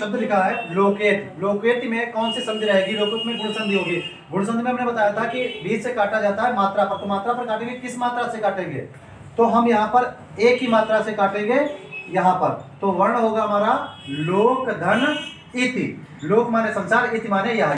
शब्द लिखा है, लोकेत। लोकेत में कौन सी संधि रहेगी? लोकेत में गुण संधि होगी। गुण संधि में हमने बताया था कि बीच से काटा जाता है, मात्रा पर। तो मात्रा पर काटेंगे, किस मात्रा से काटेंगे? तो हम यहाँ पर एक ही मात्रा से काटेंगे, यहाँ पर। तो वर्ण होगा हमारा लोक धन इति। लोक माने संसार, इति माने यहाँ।